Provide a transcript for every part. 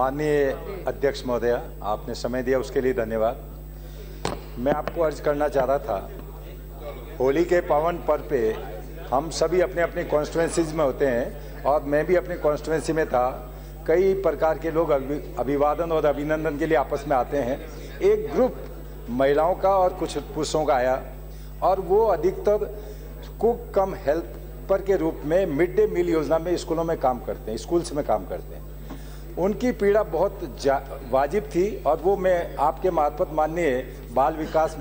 माननीय अध्यक्ष महोदय, आपने समय दिया, उसके लिए धन्यवाद। मैं आपको अर्ज़ करना चाह रहा था, होली के पावन पर्व पे हम सभी अपने अपने कॉन्स्टिट्यूंसीज में होते हैं, और मैं भी अपने कॉन्स्टिट्यूंसी में था। कई प्रकार के लोग अभि- अभिवादन और अभिनंदन के लिए आपस में आते हैं। एक ग्रुप महिलाओं का और कुछ पुरुषों का आया, और वो अधिकतर कुक कम हेल्पर के रूप में मिड डे मील योजना में स्कूलों में काम करते हैं, स्कूल्स में काम करते हैं। उनकी पीड़ा बहुत वाजिब थी और वो मैं आपके मार्फत माननीय बाल विकास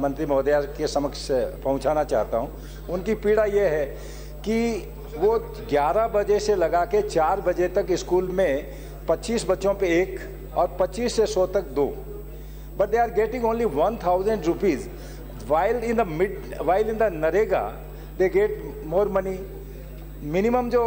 मंत्री महोदय के समक्ष पहुंचाना चाहता हूँ। उनकी पीड़ा ये है कि वो 11 बजे से लगा के 4 बजे तक स्कूल में 25 बच्चों पे एक और 25 से 100 तक दो। But they are getting only 1000 rupees while in the mid while in the NREGA they get more money minimum जो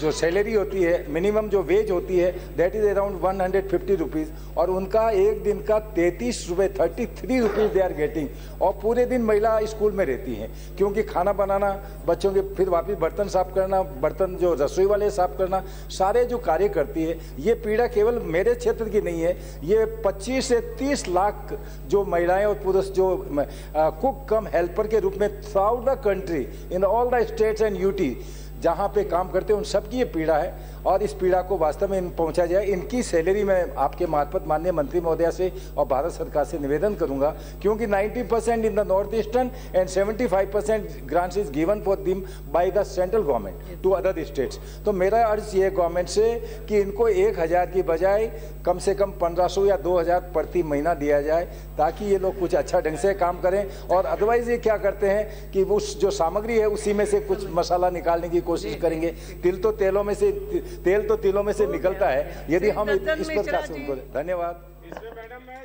जो सैलरी होती है, मिनिमम जो वेज होती है that is around 150 fifty rupees और उनका एक दिन का तैंतीस रुपये thirty three rupees they are getting और पूरे दिन महिला स्कूल में रहती हैं। क्योंकि खाना बनाना, बच्चों के फिर वापस बर्तन साफ़ करना, बर्तन जो रसोई वाले साफ़ करना, सारे जो कार्य करती है, ये पीड़ा केवल मेरे क्षेत्र की नहीं है, ये 25 से 30 लाख जो महिलाएँ और पुरुष जो कुक कम हेल्पर के रूप में throughout the country in all the states and UT जहाँ पे काम करते हैं, उन सबकी ये पीड़ा है। और इस पीड़ा को वास्तव में इन पहुँचा जाए। इनकी सैलरी मैं आपके मार्फत माननीय मंत्री महोदय से और भारत सरकार से निवेदन करूँगा, क्योंकि 90 percent in the north eastern and 75 percent grants is given for them by the central government to other states. तो मेरा अर्ज़ ये गवर्नमेंट से कि इनको एक हज़ार की बजाय कम से कम पंद्रह या दो हज़ार प्रति महीना दिया जाए, ताकि ये लोग कुछ अच्छा ढंग से काम करें। और अदरवाइज़ ये क्या करते हैं कि उस जो सामग्री है, उसी में से कुछ मसाला निकालने की कोशिश करेंगे। तिल तो तेलों में से तेल तो तिलों में से निकलता है यदि हम इस पर। धन्यवाद। इसमें मैडम मैं